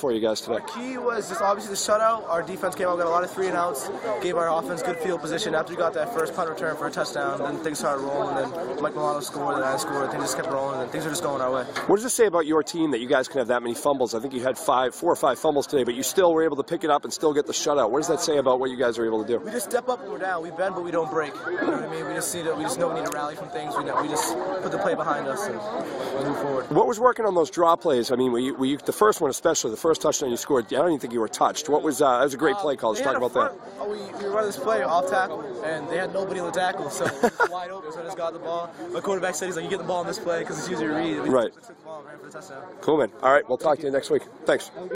for you guys today? Key was just obviously the shutout. Our defense came out, got a lot of three and outs, gave our offense good field position. After we got that first punt return for a touchdown, then things started rolling. And then Mike Milano scored, then I scored. Things just kept rolling, and things were just going our way. What does it say about your team that you guys can have that many fumbles? I think you had five, four or five fumbles today, but you still were able to pick it up and still get the shutout. What does that say about what you guys are able to do? We just step up when we're down. We bend, but we don't break. You know what I mean? We just see that we just know we need to rally from things. We, know, we just put the play behind us and move forward. What was working on those draw plays? I mean, were you, were you, the first one especially, the first touchdown you scored, I don't even think you were touched. What was uh, that? Was a great play call. Let's talk about that. front- Oh, we, we run this play off tackle, and they had nobody on the tackle, so wide open. So I just got the ball. My quarterback said he's like, "You get the ball on this play because it's easier to read." We Right. Took the ball, ran for the touchdown. Cool, man. All right, we'll talk to you next week. Thanks.